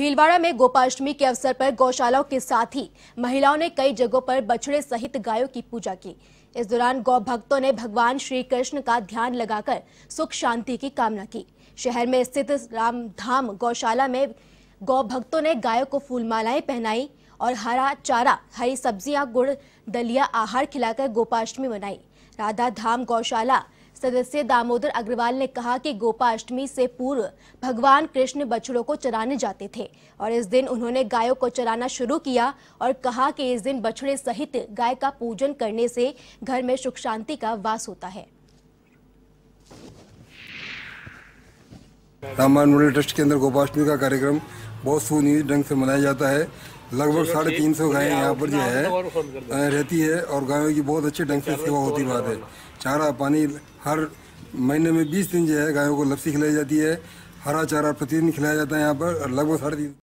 भीलवाड़ा में गोपाष्टमी के अवसर पर गौशालाओं के साथ ही महिलाओं ने कई जगहों पर बछड़े सहित गायों की पूजा की। इस दौरान गौ भक्तों ने भगवान श्री कृष्ण का ध्यान लगाकर सुख शांति की कामना की। शहर में स्थित रामधाम गौशाला में गौ भक्तों ने गायों को फूलमालाएँ पहनाई और हरा चारा, हरी सब्ज़ियाँ, गुड़, दलिया आहार खिलाकर गोपाष्टमी मनाई। राधा धाम गौशाला सदस्य दामोदर अग्रवाल ने कहा कि गोपाष्टमी से पूर्व भगवान कृष्ण बछड़ों को चराने जाते थे और इस दिन उन्होंने गायों को चराना शुरू किया और कहा कि इस दिन बछड़े सहित गाय का पूजन करने से घर में सुख शांति का वास होता है। रामायण ट्रस्ट के अंदर गोपाष्टमी का कार्यक्रम बहुत सुनियोजित ढंग से मनाया जाता है। लगभग साढ़े तीन सौ गायें यहाँ पर जो है रहती है और गायों की बहुत अच्छे ढंग से सेवा होती बात है चारा पानी हर महीने में बीस दिन जो है गायों को लपसी खिलाई जाती है। हरा चारा प्रतिदिन खिलाया जाता है यहाँ पर लगभग साढ़े तीन